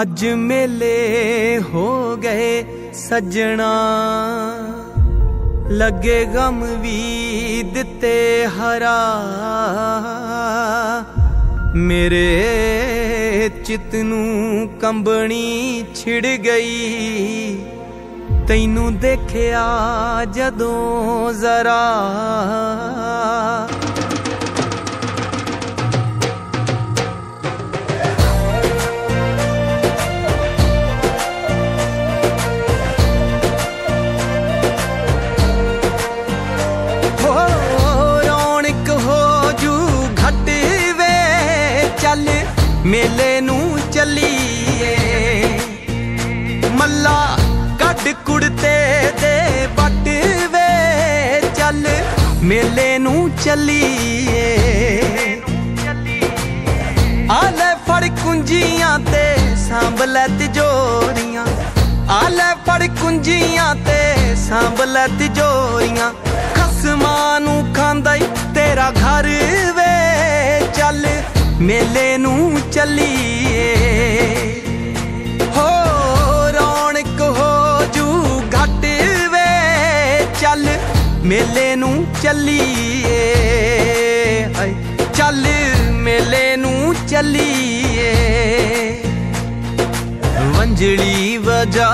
ਅੱਜ ਮੇਲੇ ਹੋ ਗਏ ਸੱਜਣਾ। ਲੱਗੇ ਗਮ ਵੀ ਦਿੱਤੇ ਹਰਾ। ਮੇਰੇ ਚਿਤ ਨੂੰ ਕੰਬਣੀ ਛਿੜ ਗਈ। ਤੈਨੂੰ ਦੇਖਿਆ ਜਦੋਂ ਜ਼ਰਾ। ਮੇਲੇ ਨੂੰ ਚੱਲੀਏ। ਮੱਲਾ ਕੱਢ ਕੁੜਤੇ ਦੇ ਬੱਟ ਵੇ ਚੱਲ। ਮੇਲੇ ਨੂੰ ਚੱਲੀਏ। ਆ ਫੜ ਕੁੰਜੀਆਂ ਤੇ ਸਾਂਭ ਲੈ ਤਿਜੋਰੀਆਂ। ਆ ਫੜ ਕੁੰਜੀਆਂ ਤੇ ਸਾਂਭ ਲੈ ਤਿਜੋਰੀਆਂ। ਖਸਮਾਂ ਨੂੰ ਖਾਂਦਾ ਈ ਤੇਰਾ ਘਰ ਮੇਲੇ ਨੂੰ ਚੱਲੀਏ। ਹੋ ਰੌਣਕ ਹੋ ਜੂ ਘਟ ਵੇ। ਚੱਲ ਮੇਲੇ ਨੂੰ ਚੱਲੀਏ। ਹਾਏ, ਚੱਲ ਮੇਲੇ ਨੂੰ ਚੱਲੀਏ। ਵੰਜਲੀ ਵਜਾ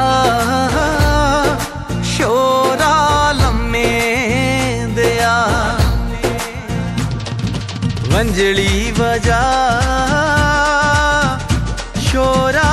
ਅੰਜਲੀ ਵਜਾ ਸ਼ੋਰਾ